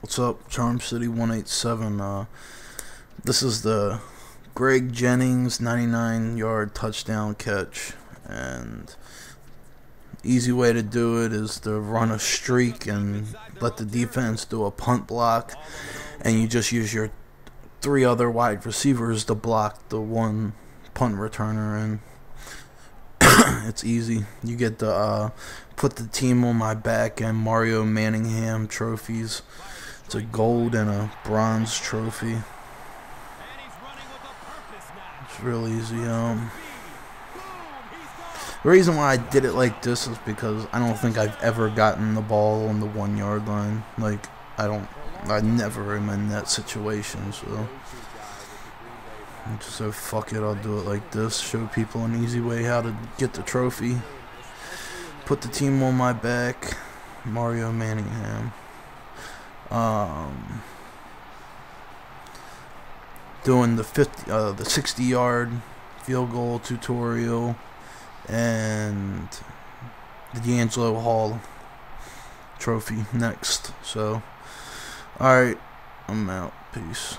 What's up, Charm City 187? Uh, this is the Greg Jennings 99 yard touchdown catch. And easy way to do it is to run a streak and let the defense do a punt block. And you just use your three other wide receivers to block the one punt returner. And it's easy. You get to uh, put the team on my back and Mario Manningham trophies. It's a gold and a bronze trophy. It's real easy. Um, the reason why I did it like this is because I don't think I've ever gotten the ball on the one yard line. Like I don't, I never am in that situation. So I just said fuck it, I'll do it like this. Show people an easy way how to get the trophy. Put the team on my back. Mario Manningham um, doing the 50, uh, the 60 yard field goal tutorial and the DeAngelo Hall trophy next. So, alright, I'm out. Peace.